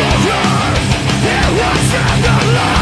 It was what the said